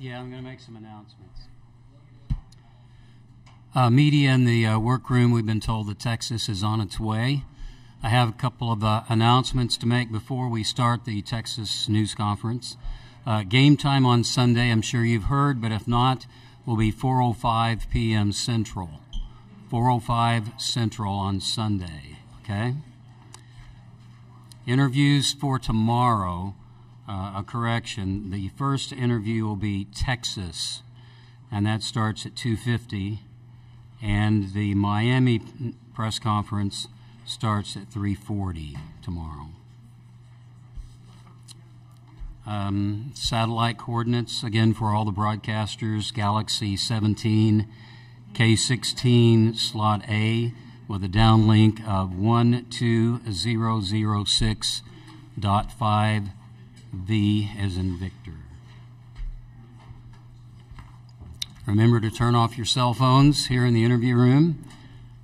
Yeah, I'm going to make some announcements. Uh, media in the uh, workroom, we've been told that Texas is on its way. I have a couple of uh, announcements to make before we start the Texas news conference. Uh, game time on Sunday, I'm sure you've heard, but if not, will be 4:05 p.m. Central. 4:05 Central on Sunday. Okay. Interviews for tomorrow. Uh, a correction. The first interview will be Texas, and that starts at 2:50, and the Miami press conference starts at 3:40 tomorrow. Um, satellite coordinates again for all the broadcasters: Galaxy 17, K16 slot A with a downlink of 12006.5 V as in Victor. Remember to turn off your cell phones here in the interview room.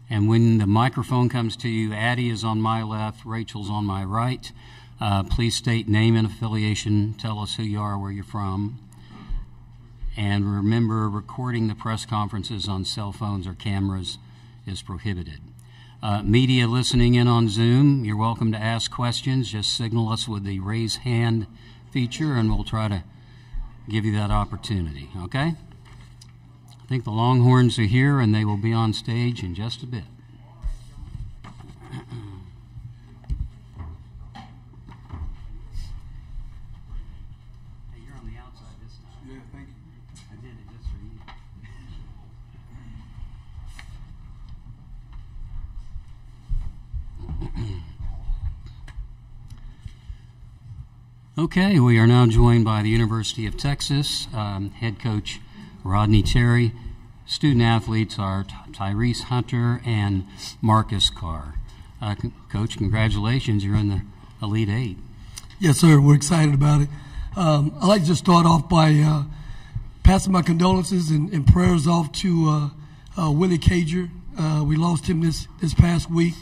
And when the microphone comes to you, Addie is on my left, Rachel's on my right. Uh, please state name and affiliation. Tell us who you are, where you're from. And remember, recording the press conferences on cell phones or cameras is prohibited. Uh, media listening in on Zoom, you're welcome to ask questions. Just signal us with the raise hand feature, and we'll try to give you that opportunity. Okay? I think the Longhorns are here, and they will be on stage in just a bit. Hey, you're on the outside this time. Yeah, thank you. I did it just for you. Okay, we are now joined by the University of Texas um, head coach Rodney Terry. Student athletes are Tyrese Hunter and Marcus Carr. Uh, coach, congratulations, you're in the Elite Eight. Yes, sir. We're excited about it. Um, I'd like to just start off by uh, passing my condolences and, and prayers off to uh, uh, Willie Cager. Uh, we lost him this, this past week.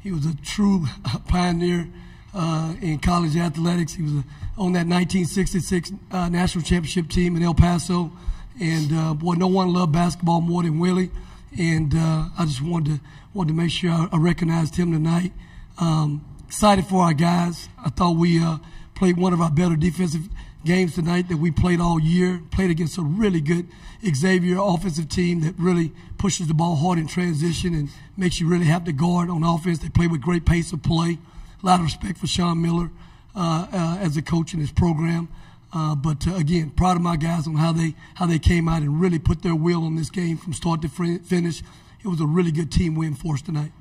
He was a true pioneer uh, in college athletics. He was a, on that 1966 uh, national championship team in El Paso. And uh, boy, no one loved basketball more than Willie. And uh, I just wanted to wanted to make sure I, I recognized him tonight. Um, excited for our guys. I thought we uh, played one of our better defensive games tonight that we played all year. Played against a really good Xavier offensive team that really pushes the ball hard in transition and makes you really have to guard on offense. They play with great pace of play. A lot of respect for Sean Miller uh, uh, as a coach in his program. Uh, but uh, again, proud of my guys on how they how they came out and really put their will on this game from start to finish. It was a really good team win for us tonight.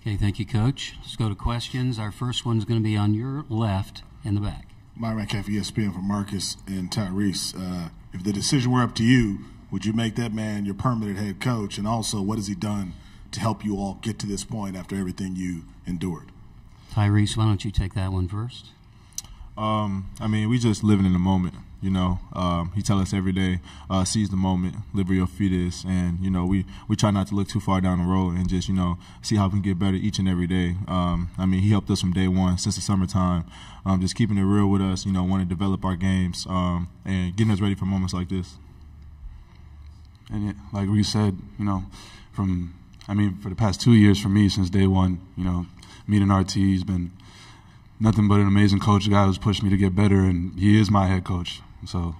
Okay, thank you, Coach. Let's go to questions. Our first one's going to be on your left in the back. Myron Caff, ESPN for Marcus and Tyrese. Uh, if the decision were up to you, would you make that man your permanent head coach? And also, what has he done to help you all get to this point after everything you endured? Tyrese, why don't you take that one first? Um, I mean, we just living in the moment. You know, um, he tell us every day, uh, seize the moment, live where your feet is, and you know, we we try not to look too far down the road and just you know see how we can get better each and every day. Um, I mean, he helped us from day one since the summertime, um, just keeping it real with us. You know, want to develop our games um, and getting us ready for moments like this. And it, like we said, you know, from I mean, for the past two years for me since day one, you know, meeting RT, he's been nothing but an amazing coach. A guy who's pushed me to get better, and he is my head coach. So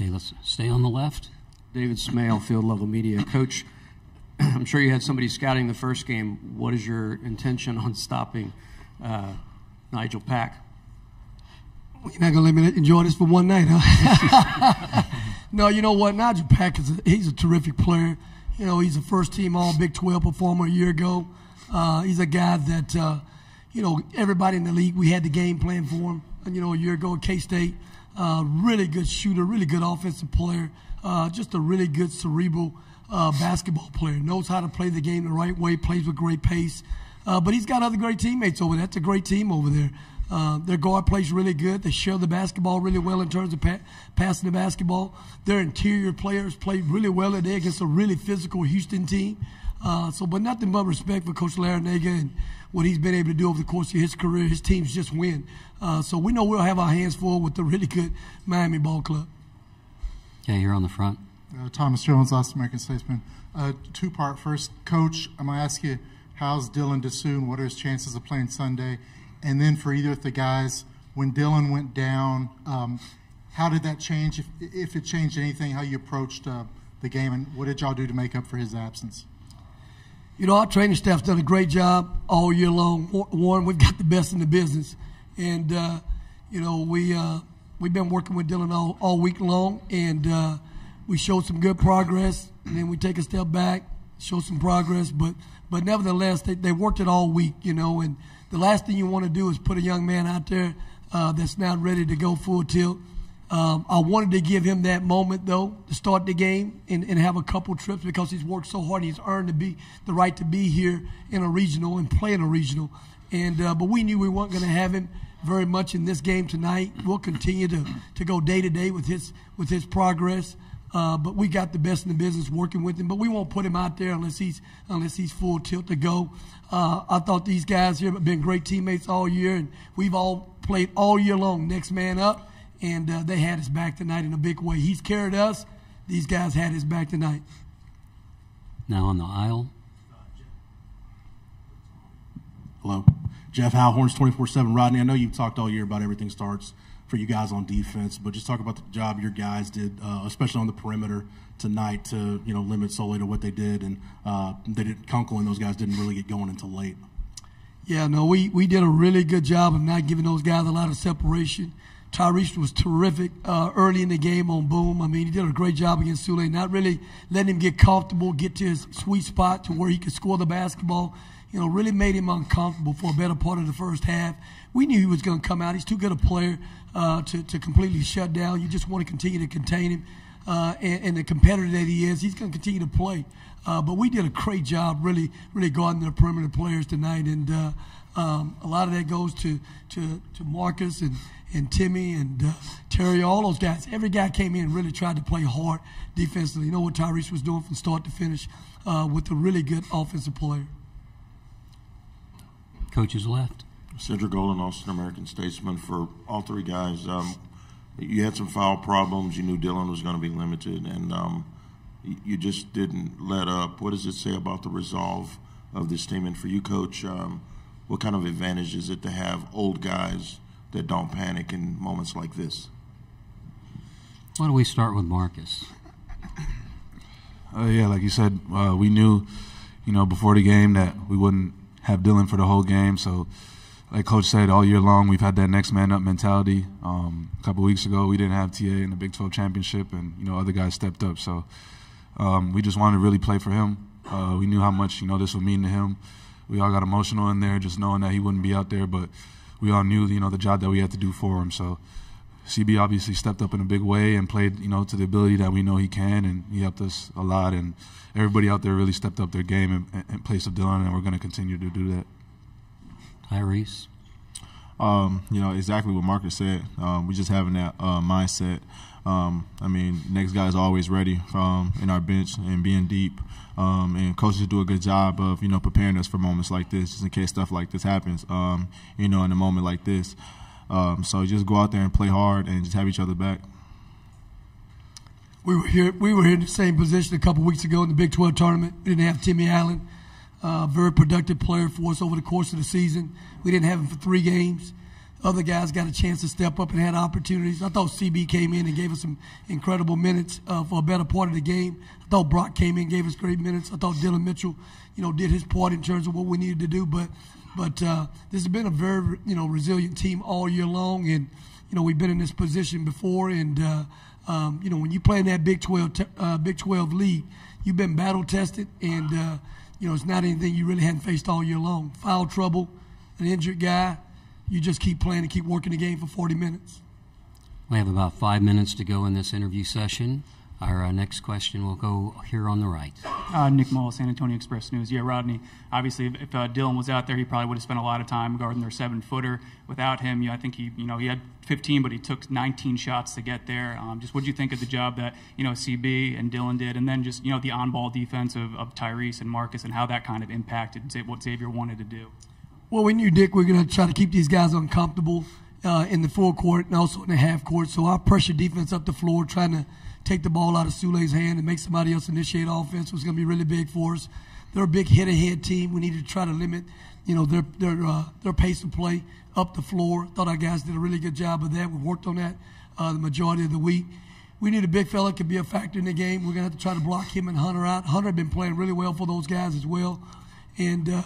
Okay, let's stay on the left. David Smale, Field Level Media. Coach, I'm sure you had somebody scouting the first game. What is your intention on stopping uh, Nigel Pack? You're not gonna let me enjoy this for one night, huh? no, you know what? Nigel Pack is a, he's a terrific player. You know, he's a first team All Big 12 performer a year ago. Uh, he's a guy that uh, you know everybody in the league. We had the game plan for him. You know, a year ago at K State. Uh, really good shooter, really good offensive player. Uh, just a really good cerebral uh, basketball player. Knows how to play the game the right way. Plays with great pace. Uh, but he's got other great teammates over there. That's a great team over there. Uh, their guard plays really good. They share the basketball really well in terms of pa- passing the basketball. Their interior players play really well today against a really physical Houston team. Uh, so, but nothing but respect for Coach Larrañaga and what he's been able to do over the course of his career. His teams just win. Uh, so we know we'll have our hands full with the really good Miami Ball Club. Okay, you're on the front. Uh, Thomas Jones, Last American Statesman. Uh, two part. First, Coach, I'm going to ask you, how's Dylan Disu? What are his chances of playing Sunday? And then for either of the guys, when Dylan went down, um, how did that change? If, if it changed anything, how you approached uh, the game, and what did y'all do to make up for his absence? You know, our training staff's done a great job all year long. Warren, we've got the best in the business, and uh, you know we uh, we've been working with Dylan all, all week long, and uh, we showed some good progress. And then we take a step back, show some progress, but but nevertheless, they, they worked it all week, you know. And the last thing you want to do is put a young man out there uh, that's not ready to go full tilt. Um, I wanted to give him that moment though to start the game and, and have a couple trips because he's worked so hard. He's earned to be the right to be here in a regional and play in a regional. And uh, but we knew we weren't going to have him very much in this game tonight. We'll continue to, to go day to day with his with his progress. Uh, but we got the best in the business working with him. But we won't put him out there unless he's unless he's full tilt to go. Uh, I thought these guys here have been great teammates all year, and we've all played all year long. Next man up and uh, they had his back tonight in a big way. He's carried us. These guys had his back tonight. Now on the aisle. Hello. Jeff Howhorns, 24 7. Rodney, I know you've talked all year about everything starts for you guys on defense, but just talk about the job your guys did, uh, especially on the perimeter tonight to you know limit Souley to what they did, and uh, they did Kunkel and those guys didn't really get going until late. Yeah, no, we, we did a really good job of not giving those guys a lot of separation. Tyrese was terrific uh, early in the game on Boum. I mean, he did a great job against Souley, not really letting him get comfortable, get to his sweet spot to where he could score the basketball. You know, really made him uncomfortable for a better part of the first half. We knew he was going to come out. He's too good a player uh, to, to completely shut down. You just want to continue to contain him. Uh, and, and, the competitor that he is, he's going to continue to play. Uh, but we did a great job, really, really guarding the perimeter players tonight. And uh, um, a lot of that goes to, to, to Marcus and – and Timmy and uh, Terry, all those guys. Every guy came in and really tried to play hard defensively. You know what Tyrese was doing from start to finish uh, with a really good offensive player. Coaches left. Cedric Golden, Austin American Statesman. For all three guys, um, you had some foul problems. You knew Dylan was going to be limited, and um, you just didn't let up. What does it say about the resolve of this team? And for you, Coach, um, what kind of advantage is it to have old guys – that don't panic in moments like this? Why don't we start with Marcus? Uh, yeah, like you said, uh, we knew, you know, before the game that we wouldn't have Dylan for the whole game. So, like Coach said, all year long we've had that next man up mentality. Um, a couple weeks ago, we didn't have TA in the Big 12 championship, and you know other guys stepped up. So, um, we just wanted to really play for him. Uh, we knew how much you know this would mean to him. We all got emotional in there, just knowing that he wouldn't be out there, but we all knew, you know, the job that we had to do for him. So CB obviously stepped up in a big way and played, you know, to the ability that we know he can, and he helped us a lot. And everybody out there really stepped up their game in, in place of Dylan, and we're going to continue to do that. Tyrese. Um, you know exactly what Marcus said. Um, we just having that uh, mindset. Um, I mean, next guy is always ready um, in our bench and being deep. Um, and coaches do a good job of you know preparing us for moments like this, just in case stuff like this happens. Um, you know, in a moment like this. Um, so just go out there and play hard and just have each other back. We were here. We were in the same position a couple weeks ago in the Big 12 tournament. We didn't have Timmy Allen, uh, very productive player for us over the course of the season. We didn't have him for three games. Other guys got a chance to step up and had opportunities. I thought CB came in and gave us some incredible minutes uh, for a better part of the game. I thought Brock came in, gave us great minutes. I thought Dillon Mitchell, you know, did his part in terms of what we needed to do. But, but uh, this has been a very, you know, resilient team all year long, and you know we've been in this position before. And uh, um, you know, when you play in that Big 12, uh, Big 12 league, you've been battle tested, and uh, you know it's not anything you really hadn't faced all year long. Foul trouble, an injured guy you just keep playing and keep working the game for 40 minutes. We have about five minutes to go in this interview session. Our uh, next question will go here on the right. Uh, Nick Mull, San Antonio Express News. Yeah, Rodney. Obviously, if, if uh, Dylan was out there, he probably would have spent a lot of time guarding their seven-footer. Without him, you know, I think he, you know, he had 15, but he took 19 shots to get there. Um, just what do you think of the job that you know CB and Dylan did, and then just you know the on-ball defense of, of Tyrese and Marcus, and how that kind of impacted what Xavier wanted to do? Well, we knew Dick, we're going to try to keep these guys uncomfortable uh, in the full court and also in the half court. So our pressure defense up the floor, trying to take the ball out of Souley's hand and make somebody else initiate offense was going to be really big for us. They're a big hit ahead team. We needed to try to limit, you know, their their uh, their pace of play up the floor. Thought our guys did a really good job of that. We worked on that uh, the majority of the week. We need a big fella could be a factor in the game. We're gonna have to try to block him and Hunter out. Hunter been playing really well for those guys as well, and uh,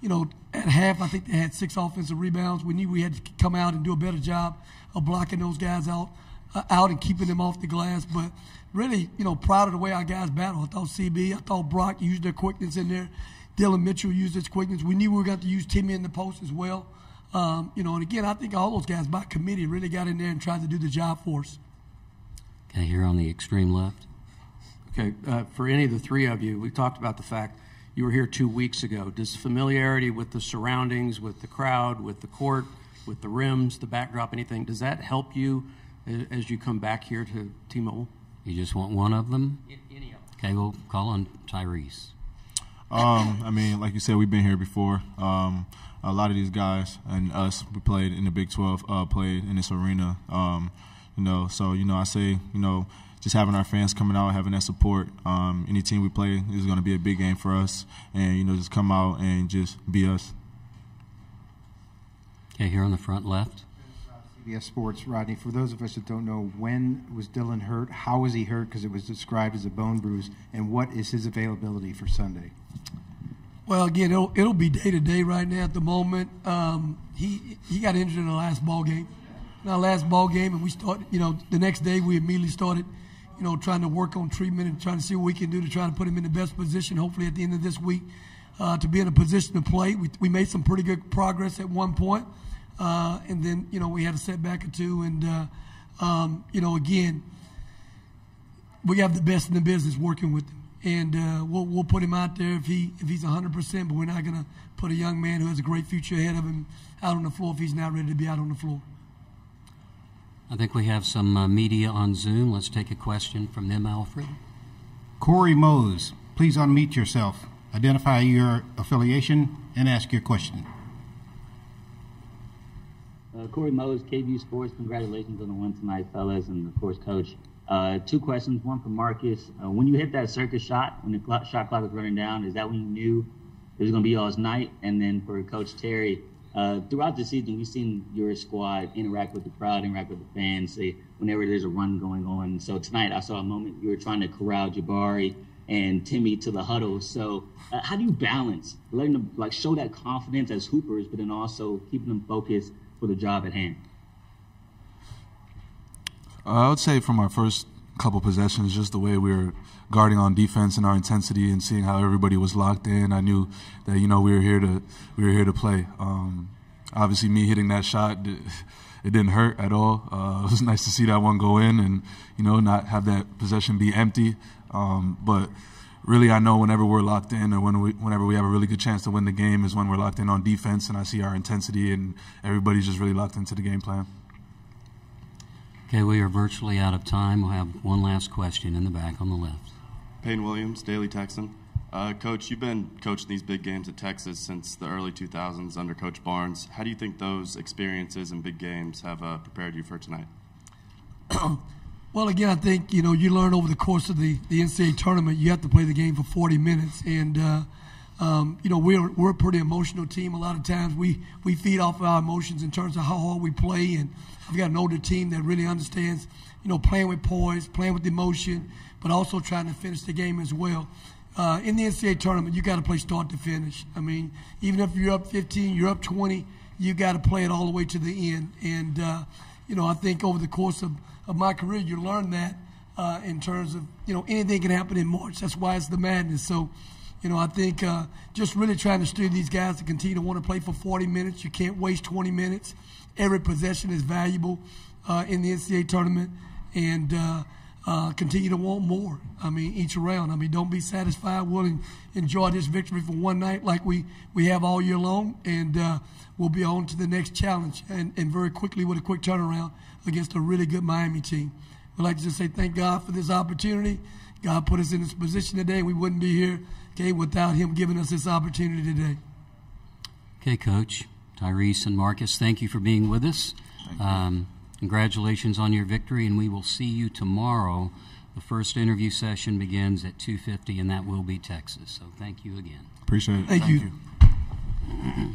you know, at half I think they had six offensive rebounds. We knew we had to come out and do a better job of blocking those guys out uh, out and keeping them off the glass. But really, you know, proud of the way our guys battled. I thought CB, I thought Brock used their quickness in there. Dillon Mitchell used his quickness. We knew we were going to use Timmy in the post as well. Um, you know, and again, I think all those guys by committee really got in there and tried to do the job for us. Okay, here on the extreme left. Okay, uh, for any of the three of you, we talked about the fact you were here two weeks ago. Does familiarity with the surroundings, with the crowd, with the court, with the rims, the backdrop, anything, does that help you as you come back here to T-Mobile? You just want one of them? Any of them. Okay, we'll call on Tyrese. Um, I mean, like you said, we've been here before. Um, a lot of these guys and us, we played in the Big 12, uh, played in this arena. Um, you know, so you know, I say, you know, just having our fans coming out, having that support. Um, any team we play is going to be a big game for us, and you know, just come out and just be us. Okay, here on the front left. CBS Sports, Rodney. For those of us that don't know, when was Dylan hurt? How was he hurt? Because it was described as a bone bruise. And what is his availability for Sunday? Well, again, it'll, it'll be day to day right now at the moment. Um, he he got injured in the last ball game, in our last ball game, and we started. You know, the next day we immediately started, you know, trying to work on treatment and trying to see what we can do to try to put him in the best position. Hopefully, at the end of this week, uh, to be in a position to play. We we made some pretty good progress at one point. Uh, and then, you know, we had a setback or two. And, uh, um, you know, again, we have the best in the business working with him. And uh, we'll, we'll put him out there if, he, if he's 100%, but we're not going to put a young man who has a great future ahead of him out on the floor if he's not ready to be out on the floor. I think we have some uh, media on Zoom. Let's take a question from them, Alfred. Corey Mose, please unmute yourself, identify your affiliation, and ask your question. Uh, Corey Mose, KVUE Sports. Congratulations on the win tonight, fellas, and of course, coach. Uh, two questions. One for Marcus. Uh, when you hit that circus shot, when the clock, shot clock was running down, is that when you knew it was going to be all night? And then for Coach Terry, uh, throughout the season, we've seen your squad interact with the crowd, interact with the fans, say whenever there's a run going on. So tonight, I saw a moment you were trying to corral Jabari and Timmy to the huddle. So uh, how do you balance letting them like show that confidence as hoopers, but then also keeping them focused for the job at hand? Uh, I would say from our first couple possessions, just the way we were guarding on defense and our intensity and seeing how everybody was locked in, I knew that you know we were here to we were here to play. Um, obviously, me hitting that shot, it didn't hurt at all. Uh, it was nice to see that one go in and you know not have that possession be empty. Um, but really, I know whenever we're locked in or when we, whenever we have a really good chance to win the game is when we're locked in on defense, and I see our intensity and everybody's just really locked into the game plan. Okay, we are virtually out of time. We'll have one last question in the back on the left. Payne Williams, Daily Texan. Uh, Coach, you've been coaching these big games at Texas since the early 2000s under Coach Barnes. How do you think those experiences and big games have uh, prepared you for tonight? Well, again, I think you know you learn over the course of the, the NCAA tournament. You have to play the game for 40 minutes, and uh, um, you know we're we're a pretty emotional team. A lot of times we we feed off of our emotions in terms of how hard we play, and I've got an older team that really understands you know playing with poise, playing with emotion, but also trying to finish the game as well. Uh, in the NCAA tournament, you got to play start to finish. I mean, even if you're up 15, you're up 20, you got to play it all the way to the end. And uh, you know, I think over the course of of my career, you learn that uh, in terms of you know anything can happen in March. That's why it's the madness. So, you know, I think uh, just really trying to steer these guys to continue to want to play for 40 minutes. You can't waste 20 minutes. Every possession is valuable uh, in the NCAA tournament, and uh, uh, continue to want more. I mean, each round. I mean, don't be satisfied. We'll enjoy this victory for one night like we, we have all year long, and uh, we'll be on to the next challenge. And, and very quickly with a quick turnaround against a really good Miami team. We'd like to just say thank God for this opportunity. God put us in this position today. We wouldn't be here, okay, without Him giving us this opportunity today. Okay, Coach. Tyrese and Marcus, thank you for being with us. Um, congratulations on your victory, and we will see you tomorrow. The first interview session begins at 2.50, and that will be Texas. So thank you again. Appreciate it. Thank, Thank you. you.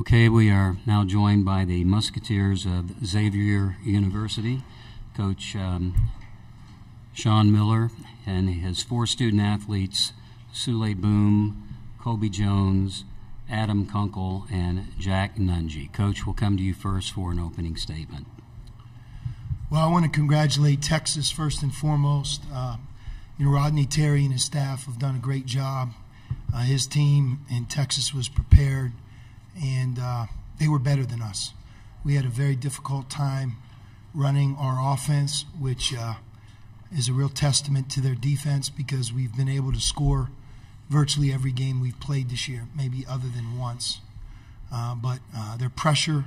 Okay, we are now joined by the Musketeers of Xavier University, Coach um, Sean Miller, and his four student athletes, Souley Boum, Kobe Jones, Adam Kunkel, and Jack Nunge. Coach, we'll come to you first for an opening statement. Well, I want to congratulate Texas first and foremost. Uh, you know, Rodney Terry and his staff have done a great job. Uh, his team in Texas was prepared, and uh, they were better than us. We had a very difficult time running our offense, which uh, is a real testament to their defense because we've been able to score virtually every game we've played this year, maybe other than once. Uh, but uh, their pressure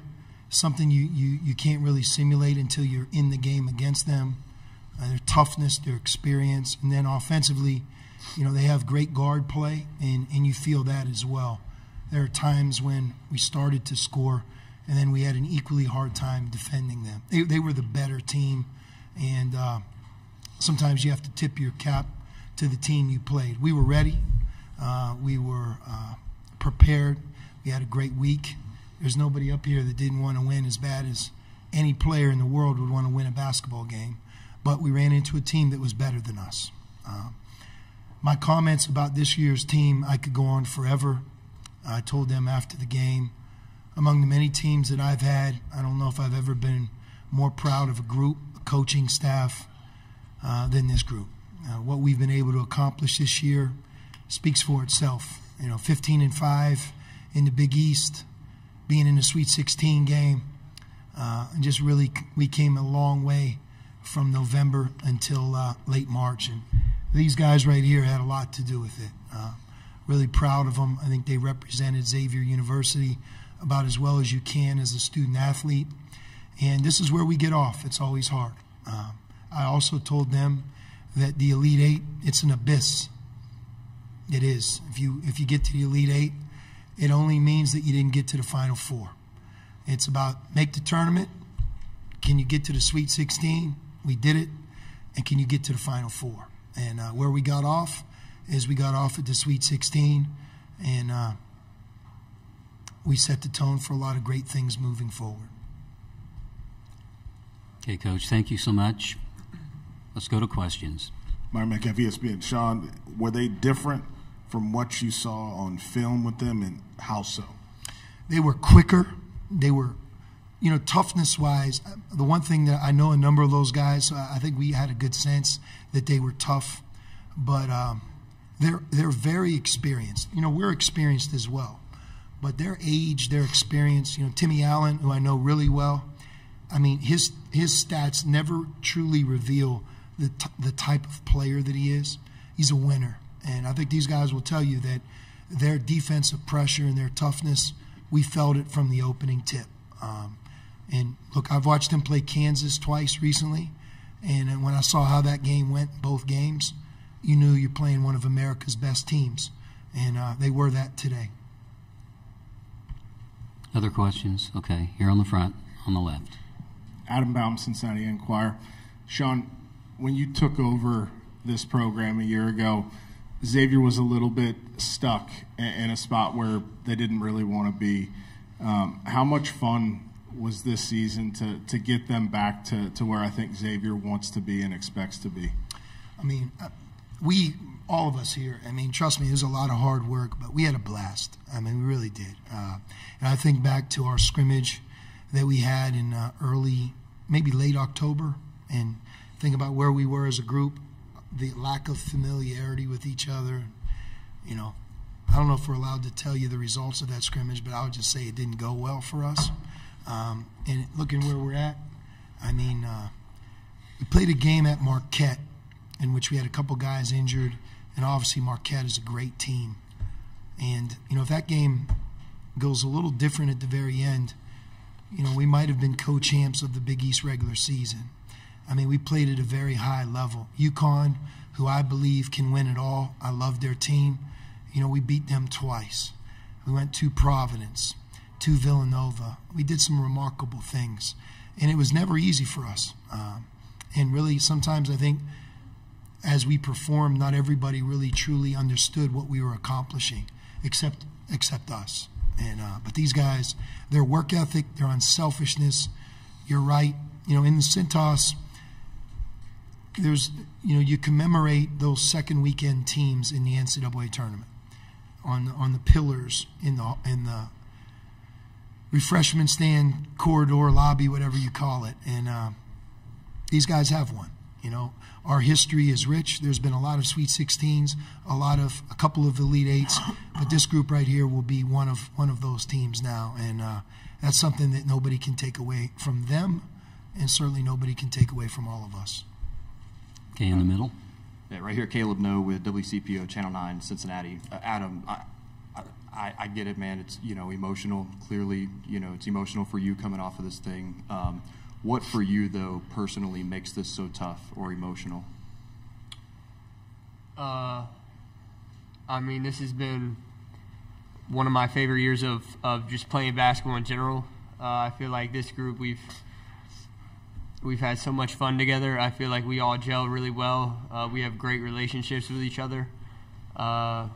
something you, you, you can't really simulate until you're in the game against them. Uh, their toughness, their experience, and then offensively, you know, they have great guard play, and, and you feel that as well. There are times when we started to score, and then we had an equally hard time defending them. They, they were the better team, and uh, sometimes you have to tip your cap to the team you played. We were ready. Uh, we were uh, prepared. We had a great week. There's nobody up here that didn't want to win as bad as any player in the world would want to win a basketball game. But we ran into a team that was better than us. Uh, my comments about this year's team, I could go on forever. I told them after the game, among the many teams that I've had, I don't know if I've ever been more proud of a group, a coaching staff, uh, than this group. Uh, what we've been able to accomplish this year speaks for itself. You know, 15 and 5 in the Big East, being in the Sweet 16 game, uh, and just really we came a long way from November until uh, late March. And these guys right here had a lot to do with it. Really proud of them. I think they represented Xavier University about as well as you can as a student athlete. And this is where we get off. It's always hard. Uh, I also told them that the Elite Eight, it's an abyss. It is. If you if you get to the Elite Eight, it only means that you didn't get to the Final Four. It's about make the tournament. Can you get to the Sweet 16? We did it. And can you get to the Final Four? And uh, where we got off is we got off at the Sweet 16, and uh, we set the tone for a lot of great things moving forward. Okay, Coach, thank you so much. Let's go to questions. Myron Metcalf, ESPN. Sean, were they different from what you saw on film with them, and how so? They were quicker. They were, you know, toughness wise. The one thing that I know a number of those guys, so I think we had a good sense that they were tough, but um, they're they're very experienced. You know, we're experienced as well, but their age, their experience. You know, Timmy Allen, who I know really well. I mean, his his stats never truly reveal the the type of player that he is. He's a winner, and I think these guys will tell you that their defensive pressure and their toughness, we felt it from the opening tip. Um, and look, I've watched him play Kansas twice recently, and when I saw how that game went, both games, you knew you're playing one of America's best teams, and uh, they were that today. Other questions? Okay, here on the front, on the left. Adam Baum, Cincinnati Enquirer. Sean, when you took over this program a year ago, Xavier was a little bit stuck in a spot where they didn't really want to be. Um, how much fun was this season to, to get them back to, to where I think Xavier wants to be and expects to be? I mean, uh, we, all of us here, I mean, trust me, it was a lot of hard work, but we had a blast. I mean, we really did. Uh, and I think back to our scrimmage that we had in uh, early, maybe late October, and think about where we were as a group, the lack of familiarity with each other. You know, I don't know if we're allowed to tell you the results of that scrimmage, but I would just say it didn't go well for us. Um, and looking where we're at, I mean, uh, we played a game at Marquette in which we had a couple guys injured, and obviously Marquette is a great team. And you know, if that game goes a little different at the very end, you know, we might have been co-champs of the Big East regular season. I mean, we played at a very high level. UConn, who I believe can win it all, I love their team. You know, we beat them twice. We went to Providence, to Villanova. We did some remarkable things, and it was never easy for us. Um, and really, sometimes I think as we performed, not everybody really truly understood what we were accomplishing, except except us. And uh, but these guys, their work ethic, their unselfishness. You're right. You know, in the Cintas, there's you know you commemorate those second weekend teams in the NCAA tournament on the, on the pillars in the in the refreshment stand corridor lobby whatever you call it and uh, these guys have one you know our history is rich there's been a lot of sweet 16s a lot of a couple of elite eights but this group right here will be one of one of those teams now and uh, that's something that nobody can take away from them and certainly nobody can take away from all of us Okay, in the middle. Yeah, right here, Caleb Noe with WCPO Channel 9, Cincinnati. Uh, Adam, I, I, I, get it, man. It's, you know, emotional. Clearly, you know, it's emotional for you coming off of this thing. Um, what for you, though, personally makes this so tough or emotional? Uh, I mean, this has been one of my favorite years of, of just playing basketball in general. Uh, I feel like this group we've we've had so much fun together. I feel like we all gel really well. Uh, we have great relationships with each other. Uh,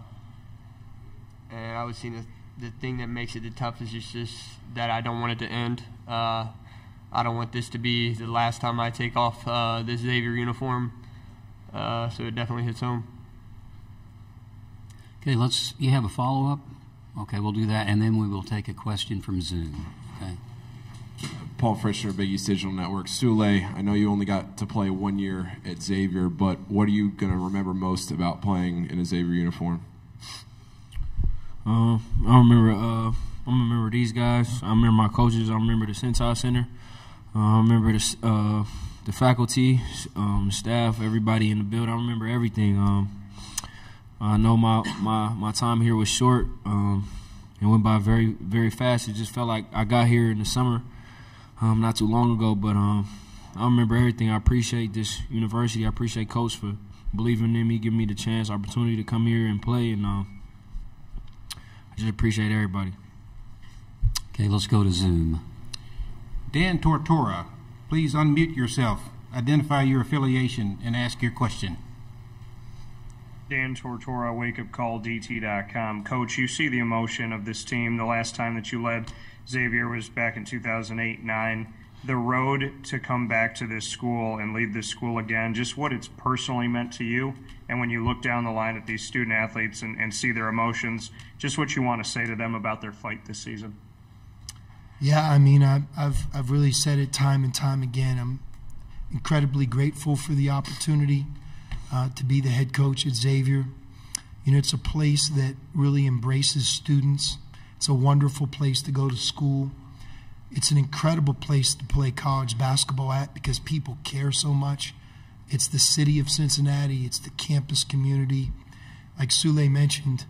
and I would say the, the thing that makes it the toughest is just that I don't want it to end. I don't want this to be the last time I take off uh, this Xavier uniform. Uh, so it definitely hits home. Okay, let's. You have a follow up? Okay, we'll do that, and then we will take a question from Zoom. Okay. Paul Frischner, Big East Digital Network. Souley, I know you only got to play one year at Xavier, but what are you going to remember most about playing in a Xavier uniform? Uh, I remember. Uh, I remember these guys. I remember my coaches. I remember the Cintas Center. Uh, I remember the uh, the faculty, um, staff, everybody in the building. I remember everything. Um, I know my, my, my time here was short. Um, it went by very very fast. It just felt like I got here in the summer, um, not too long ago. But um, I remember everything. I appreciate this university. I appreciate Coach for believing in me, giving me the chance, opportunity to come here and play, and uh, I just appreciate everybody. Okay, let's go to Zoom. Dan Tortora, please unmute yourself, identify your affiliation, and ask your question. Dan Tortora, wakeupcalldt.com. Coach, you see the emotion of this team. The last time that you led Xavier was back in 2008 9. The road to come back to this school and lead this school again, just what it's personally meant to you. And when you look down the line at these student athletes and, and see their emotions, just what you want to say to them about their fight this season. Yeah, I mean, I've, I've, I've really said it time and time again. I'm incredibly grateful for the opportunity uh, to be the head coach at Xavier. You know, it's a place that really embraces students. It's a wonderful place to go to school. It's an incredible place to play college basketball at because people care so much. It's the city of Cincinnati, it's the campus community. Like Souley mentioned,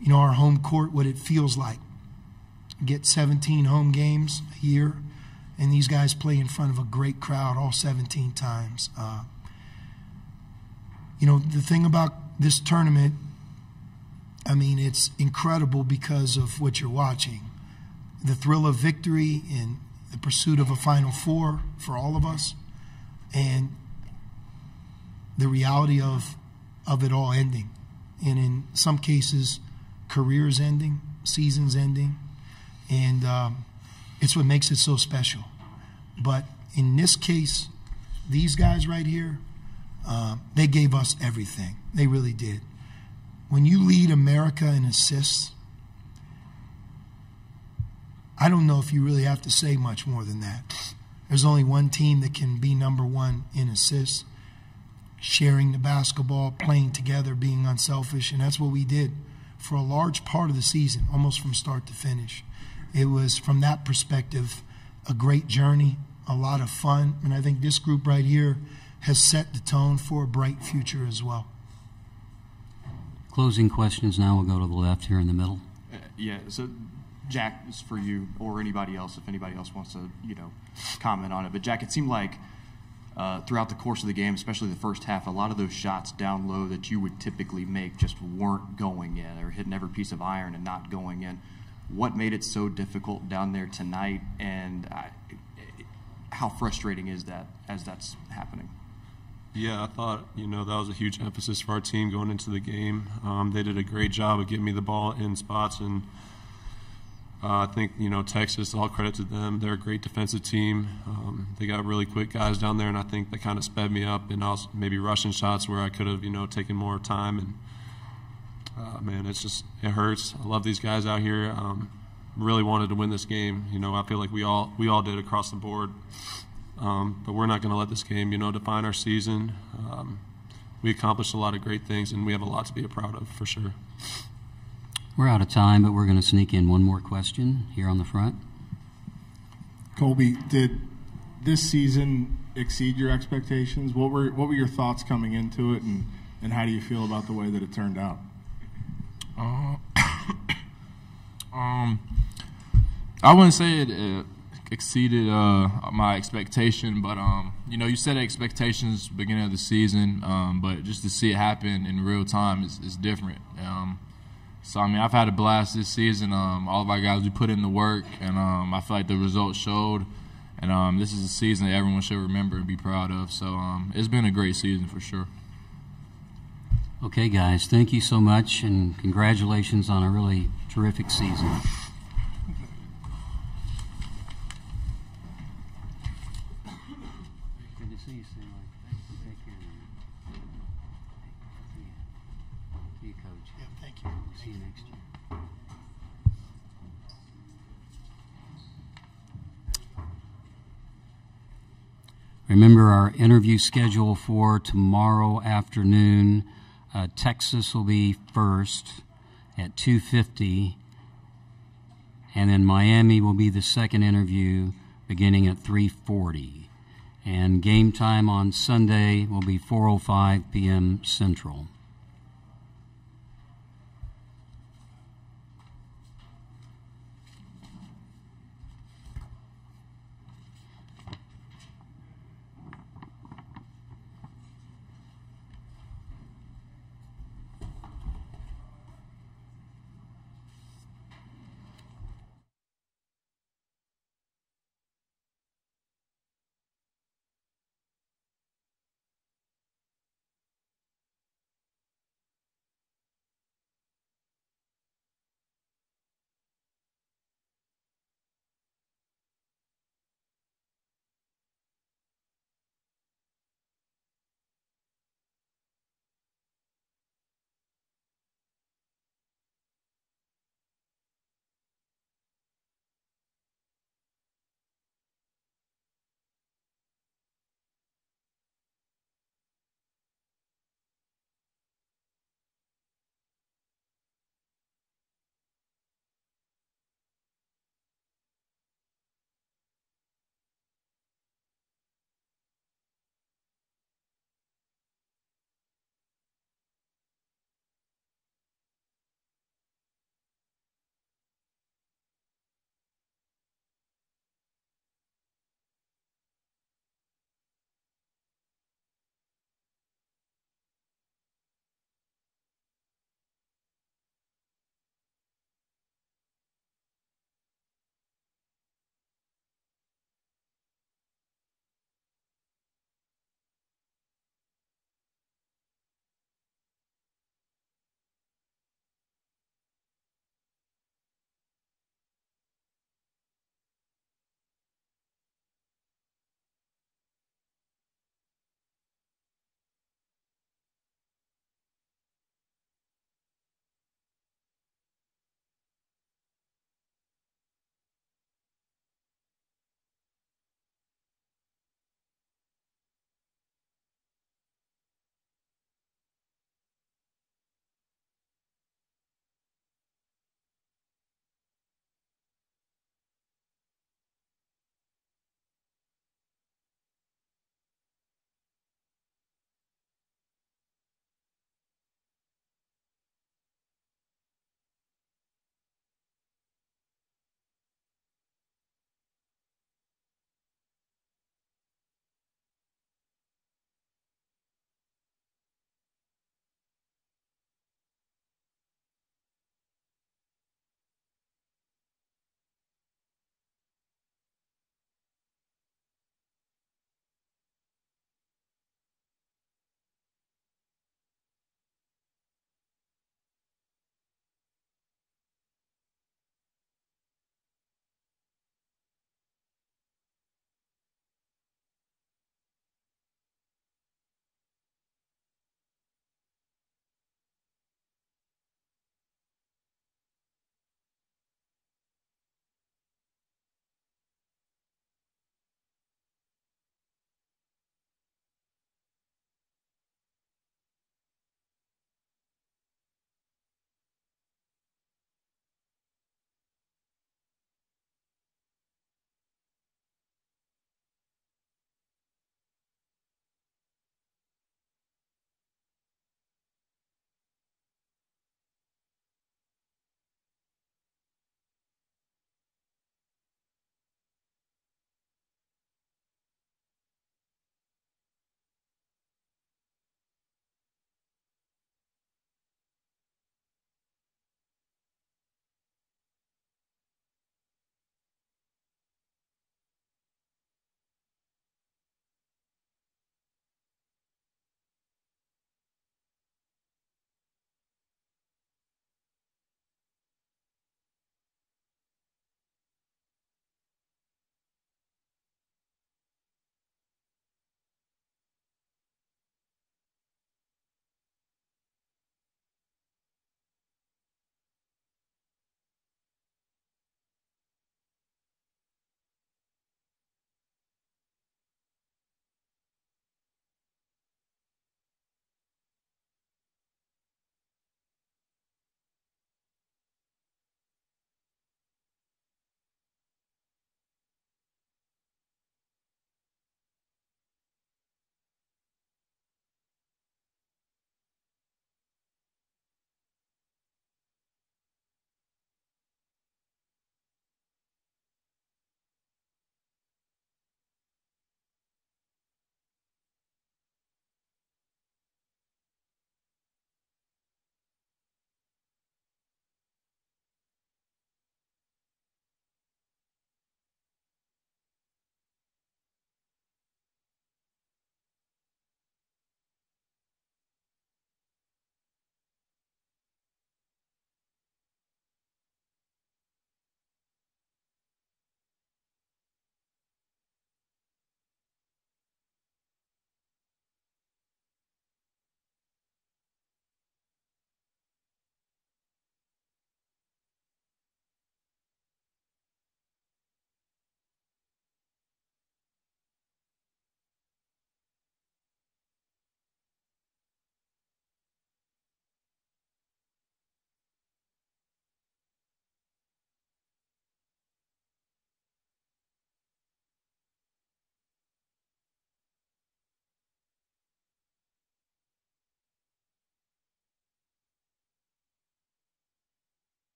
you know, our home court, what it feels like. Get 17 home games a year, and these guys play in front of a great crowd all 17 times. Uh, you know, the thing about this tournament, I mean, it's incredible because of what you're watching. The thrill of victory and the pursuit of a Final Four for all of us, and the reality of, of it all ending. And in some cases, careers ending, seasons ending. And um, it's what makes it so special. But in this case, these guys right here, uh, they gave us everything. They really did. When you lead America in assists, I don't know if you really have to say much more than that. There's only one team that can be number one in assists, sharing the basketball, playing together, being unselfish, and that's what we did for a large part of the season, almost from start to finish. It was, from that perspective, a great journey, a lot of fun, and I think this group right here has set the tone for a bright future as well. Closing questions now. We'll go to the left here in the middle. Uh, yeah, so Jack, is for you or anybody else, if anybody else wants to, you know, comment on it. But Jack, it seemed like uh, throughout the course of the game, especially the first half, a lot of those shots down low that you would typically make just weren't going in, or hitting every piece of iron and not going in. What made it so difficult down there tonight, and uh, how frustrating is that as that's happening? Yeah, I thought you know that was a huge emphasis for our team going into the game. Um, they did a great job of getting me the ball in spots, and uh, I think you know Texas. All credit to them; they're a great defensive team. Um, they got really quick guys down there, and I think that kind of sped me up. And also maybe rushing shots where I could have you know taken more time. And uh, man, it's just it hurts. I love these guys out here. Um, really wanted to win this game. You know, I feel like we all we all did across the board. Um, but we're not going to let this game, you know, define our season. Um, we accomplished a lot of great things, and we have a lot to be proud of for sure. We're out of time, but we're going to sneak in one more question here on the front. Colby, did this season exceed your expectations? What were what were your thoughts coming into it, and, and how do you feel about the way that it turned out? Uh, um, I wouldn't say it. Uh, exceeded uh, my expectation. But um, you know, you set expectations beginning of the season, um, but just to see it happen in real time is, is different. Um, So I mean, I've had a blast this season. Um, all of our guys, we put in the work, and um, I feel like the results showed. And um, this is a season that everyone should remember and be proud of. So it's been a great season for sure. Okay, guys, thank you so much, and congratulations on a really terrific season. Good to see you, Stanley. Take care. See you. See you, Coach. Yeah, thank you. See you next year. Remember our interview schedule for tomorrow afternoon. Uh, Texas will be first at 2:50, and then Miami will be the second interview beginning at 3:40. And game time on Sunday will be 4:05 p.m. Central.